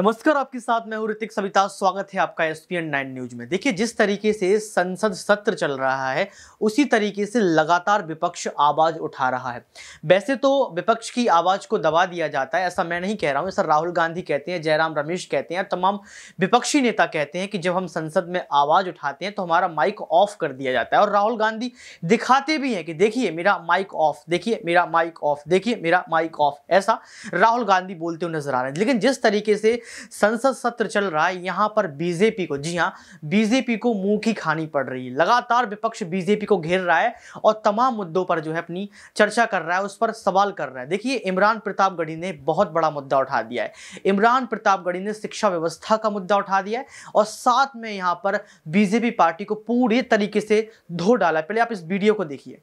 नमस्कार, आपके साथ मैं हूँ ऋतिक सविता, स्वागत है आपका S P N nine news में। देखिए, जिस तरीके से संसद सत्र चल रहा है, उसी तरीके से लगातार विपक्ष आवाज़ उठा रहा है। वैसे तो विपक्ष की आवाज़ को दबा दिया जाता है, ऐसा मैं नहीं कह रहा हूँ, ऐसा राहुल गांधी कहते हैं, जयराम रमेश कहते हैं, तमाम विपक्षी नेता कहते हैं कि जब हम संसद में आवाज़ उठाते हैं तो हमारा माइक ऑफ़ कर दिया जाता है। और राहुल गांधी दिखाते भी हैं कि, देखिए, मेरा माइक ऑफ़, देखिए, मेरा माइक ऑफ़, देखिए, मेरा माइक ऑफ़। ऐसा राहुल गांधी बोलते हुए नज़र आ रहे हैं। लेकिन जिस तरीके से संसद सत्र चल रहा है, यहाँ पर बीजेपी को, जी हाँ, बीजेपी को मुँह की खानी पड़ रही है। लगातार विपक्ष बीजेपी को घेर रहा है और तमाम मुद्दों पर जो है अपनी चर्चा कर रहा है, उस पर सवाल कर रहा है। देखिए, इमरान प्रतापगढ़ी ने बहुत बड़ा मुद्दा उठा दिया है। इमरान प्रतापगढ़ी ने शिक्षा व्यवस्था का मुद्दा उठा दिया है और साथ में यहाँ पर बीजेपी पार्टी को पूरी तरीके से धो डाला पहले आप इस वीडियो को देखिए।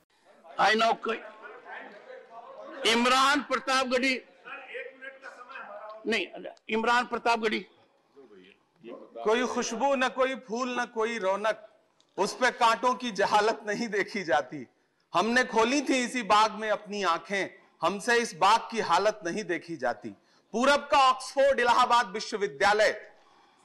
आई नो इमरान प्रतापगढ़ी नहीं, इमरान प्रतापगढ़ी कोई खुशबू न कोई फूल न कोई रौनक, उस पे कांटों की जहालत नहीं देखी जाती। हमने खोली थी इसी बाग में अपनी आँखें, हमसे इस बाग की हालत नहीं देखी जाती। पूरब का ऑक्सफोर्ड इलाहाबाद विश्वविद्यालय,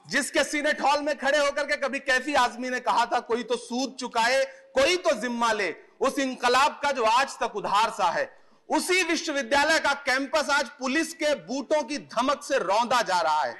जिसके सीनेट हॉल में खड़े होकर के कभी कैफी आजमी ने कहा था, कोई तो सूद चुकाए, कोई तो जिम्मा ले, उस इनकलाब का जो आज तक उधार सा है उसी विश्वविद्यालय का कैंपस आज पुलिस के बूटों की धमक से रौंदा जा रहा है।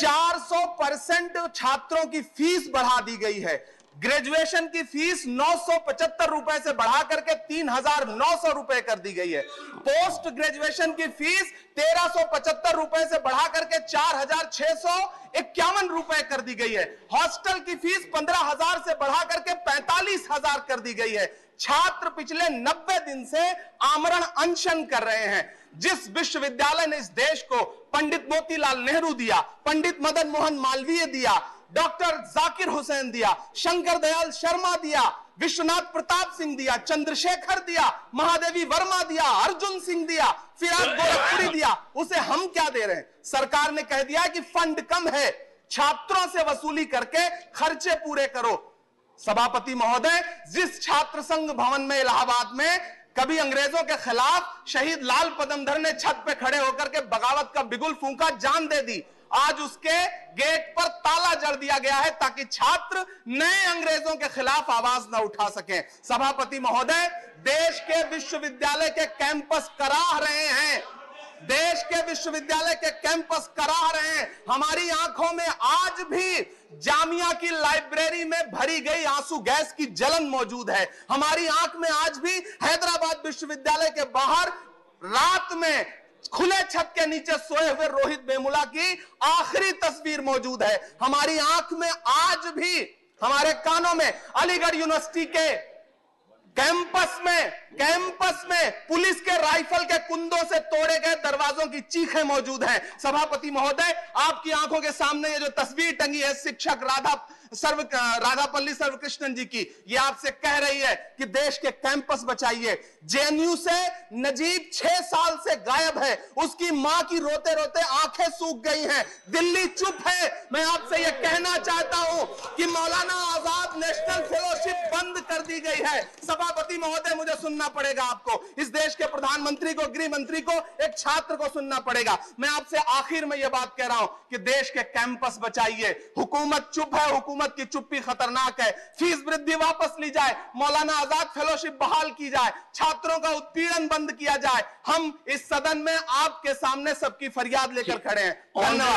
400 परसेंट छात्रों की फ़ीस बढ़ा दी गई है। ग्रेजुएशन की फ़ीस नौ सौ पचहत्तर रुपए से बढ़ा करके तीन हज़ार नौ सौ रुपए कर दी गई है। पोस्ट ग्रेजुएशन की फ़ीस तेरह सौ पचहत्तर रुपए से बढ़ा करके चार हज़ार छह सौ इक्यावन रुपए कर दी गई है। हॉस्टल की फ़ीस पंद्रह हज़ार से बढ़ा करके पैंतालीस हज़ार कर दी गई है। छात्र पिछले 90 दिन से आमरण अनशन कर रहे हैं। जिस विश्वविद्यालय ने इस देश को पंडित मोतीलाल नेहरू दिया, पंडित मदन मोहन मालवीय दिया डॉक्टर जाकिर हुसैन दिया, शंकर दयाल शर्मा दिया, विश्वनाथ प्रताप सिंह दिया, चंद्रशेखर दिया, महादेवी वर्मा दिया, अर्जुन सिंह दिया फिराज गोरखपुरी दिया, उसे हम क्या दे रहे हैं? सरकार ने कह दिया कि फंड कम है, छात्रों से वसूली करके खर्चे पूरे करो। सभापति महोदय, जिस छात्र संघ भवन में, इलाहाबाद में, कभी अंग्रेज़ों के खिलाफ शहीद लाल पदमधर ने छत पे खड़े होकर के बगावत का बिगुल फूका, जान दे दी। आज उसके गेट पर ताला जड़ दिया गया है ताकि छात्र नए अंग्रेज़ों के खिलाफ आवाज़ न उठा सके। सभापति महोदय, देश के विश्वविद्यालय के कैंपस कराह रहे हैं। देश के विश्वविद्यालय के कैंपस करा रहे हैं। हमारी आँखों में आज भी जामिया की लाइब्रेरी में भरी गई आँसू गैस की जलन मौजूद है। हमारी आँख में आज भी हैदराबाद विश्वविद्यालय के बाहर रात में खुले छत के नीचे सोए हुए रोहित बेमुला की आखिरी तस्वीर मौजूद है। हमारी आँख में आज भी, हमारे कानों में अलीगढ़ यूनिवर्सिटी के कैंपस में कैंपस में पुलिस के राइफल के कुंदों से तोड़े गए दरवाजों की चीखें मौजूद हैं। सभापति महोदय, आपकी आँखों के सामने ये जो तस्वीर टंगी है शिक्षक राधा, सर्व, राधापल्ली सर्वकृष्णन जी की, ये आपसे कह रही है कि देश के कैंपस बचाइए। जेएनयू से नजीब छह साल से गायब है। उसकी माँ की रोते रोते आँखें सूख गई हैं। दिल्ली चुप है। मैं आपसे यह कहना चाहता हूँ कि मौलाना आज़ाद नेशनल फेलोशिप बंद कर दी गई है। सभापति महोदय मुझे सुनना पड़ेगा आपको। इस देश के प्रधानमंत्री को गृह मंत्री को एक छात्र को सुनना पड़ेगा। मैं आपसे आखिर में यह बात कह रहा हूँ कि देश के कैंपस बचाइए। हुकूमत चुप है हुकूमत हुकूमत की चुप्पी खतरनाक है। फ़ीस वृद्धि वापस ली जाए मौलाना आज़ाद फेलोशिप बहाल की जाए छात्रों का उत्पीड़न बंद किया जाए। हम इस सदन में आपके सामने सबकी फरियाद लेकर खड़े हैं।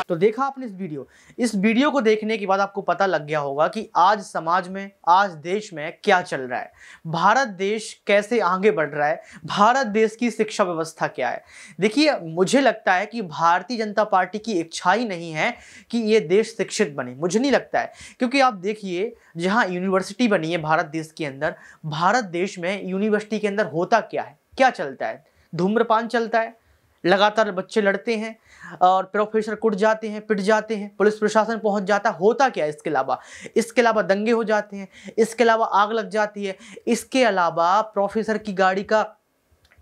तो देखा आपने इस वीडियो। इस वीडियो को देखने के बाद आपको पता लग गया होगा कि आज समाज में आज देश में क्या चल रहा है। भारत देश कैसे आगे बढ़ रहा है? भारत देश की शिक्षा व्यवस्था क्या है? देखिए मुझे लगता है कि भारतीय जनता पार्टी की इच्छा ही नहीं है कि ये देश शिक्षित बने। मुझे नहीं लगता है। क्योंकि आप देखिए जहाँ यूनिवर्सिटी बनी है भारत देश के अंदर भारत देश में यूनिवर्सिटी के अंदर होता क्या है? क्या चलता है? धूम्रपान चलता है। लगातार बच्चे लड़ते हैं और प्रोफेसर कुट जाते हैं, पिट जाते हैं, पुलिस प्रशासन पहुँच जाता होता क्या इसके अलावा? इसके अलावा दंगे हो जाते हैं, इसके अलावा आग लग जाती है, इसके अलावा प्रोफेसर की गाड़ी का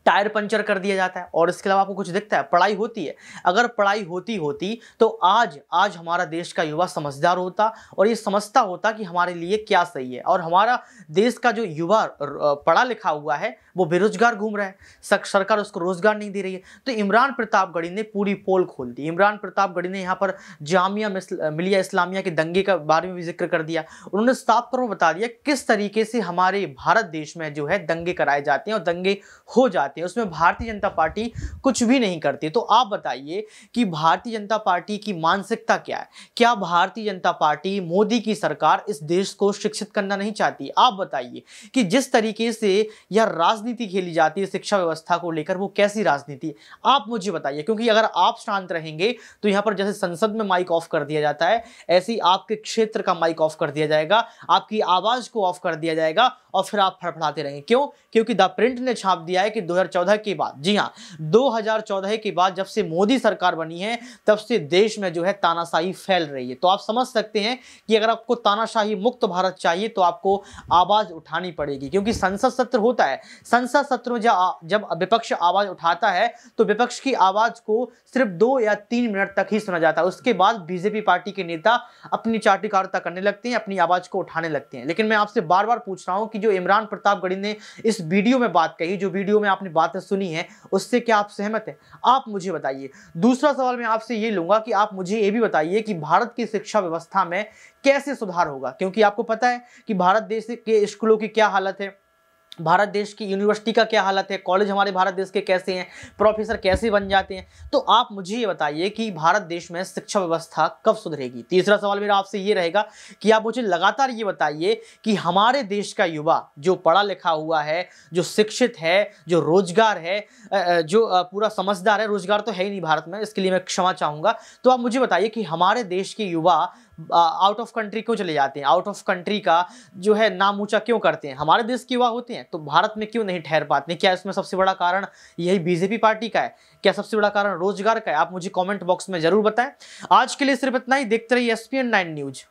टायर पंचर कर दिया जाता है और इसके अलावा आपको कुछ दिखता है, पढ़ाई होती है। अगर पढ़ाई होती होती तो आज आज हमारा देश का युवा समझदार होता और ये समझता होता कि हमारे लिए क्या सही है। और हमारा देश का जो युवा पढ़ा लिखा हुआ है, वो बेरोजगार घूम रहा है। सरकार उसको रोज़गार नहीं दे रही है। तो इमरान प्रतापगढ़ी ने पूरी पोल खोल दी। इमरान प्रतापगढ़ी ने यहाँ पर जामिया मिलिया इस्लामिया के दंगे के बारे में भी ज़िक्र कर दिया। उन्होंने साफ़ तौर पर बता दिया किस तरीके से हमारे भारत देश में जो है दंगे कराए जाते हैं और दंगे हो जाते हैं, उसमें भारतीय जनता पार्टी कुछ भी नहीं करती। तो आप बताइए कि भारतीय जनता पार्टी की मानसिकता क्या है? क्या भारतीय जनता पार्टी मोदी की सरकार इस देश को शिक्षित करना नहीं चाहती? आप बताइए कि जिस तरीके से यह राजनीति खेली जाती है, शिक्षा व्यवस्था को लेकर, वो कैसी राजनीति आप मुझे बताइए, क्योंकि अगर आप शांत रहेंगे तो यहाँ पर जैसे संसद में माइक ऑफ़ कर दिया जाता है, ऐसे आपके क्षेत्र का माइक ऑफ़ कर दिया जाएगा, आपकी आवाज़ को ऑफ़ कर दिया जाएगा, और फिर आप फड़फड़ाते रहेंगे। क्यों? क्योंकि द प्रिंट ने छाप दिया है कि 2014 के बाद जी हाँ 2014 के बाद जब से मोदी सरकार बनी है, तब से देश में जो है तानाशाही फैल रही है। तो आप समझ सकते हैं कि अगर आपको तानाशाही मुक्त भारत चाहिए तो आपको आवाज़ उठानी पड़ेगी, क्योंकि संसद सत्र होता है। संसद सत्र में जब विपक्ष आवाज़ उठाता है तो विपक्ष की आवाज़ को सिर्फ़ दो या तीन मिनट तक ही सुना जाता है। उसके बाद बीजेपी पार्टी के नेता अपनी चाटिकारता करने लगते हैं, अपनी आवाज़ को उठाने लगते हैं। लेकिन मैं आपसे बार बार पूछ रहा हूँ कि जो इमरान प्रताप गढ़ी ने इस वीडियो में बात कही, जो वीडियो में आपने बातें सुनी है, उससे क्या आप सहमत हैं? आप मुझे बताइए। दूसरा सवाल मैं आपसे ये लूँगा कि आप मुझे ये भी बताइए कि भारत की शिक्षा व्यवस्था में कैसे सुधार होगा? क्योंकि आपको पता है कि भारत देश के स्कूलों की क्या हालत है। भारत देश की यूनिवर्सिटी का क्या हालत है? कॉलेज हमारे भारत देश के कैसे हैं? प्रोफेसर कैसे बन जाते हैं? तो आप मुझे ये बताइए कि भारत देश में शिक्षा व्यवस्था कब सुधरेगी? तीसरा सवाल मेरा आपसे ये रहेगा कि आप मुझे लगातार ये बताइए कि हमारे देश का युवा जो पढ़ा लिखा हुआ है, जो शिक्षित है, जो रोज़गार है जो पूरा समझदार है, रोज़गार तो है ही नहीं भारत में, इसके लिए मैं क्षमा चाहूँगा। तो आप मुझे बताइए कि हमारे देश के युवा आउट ऑफ़ कंट्री क्यों चले जाते हैं? आउट ऑफ़ कंट्री का जो है नाम ऊँचा क्यों करते हैं? हमारे देश के युवा होते हैं तो भारत में क्यों नहीं ठहर पाते क्या इसमें सबसे बड़ा कारण यही बीजेपी पार्टी का है? क्या सबसे बड़ा कारण रोज़गार का है? आप मुझे कॉमेंट बॉक्स में ज़रूर बताएँ। आज के लिए सिर्फ़ इतना ही। देखते रहिए एस न्यूज़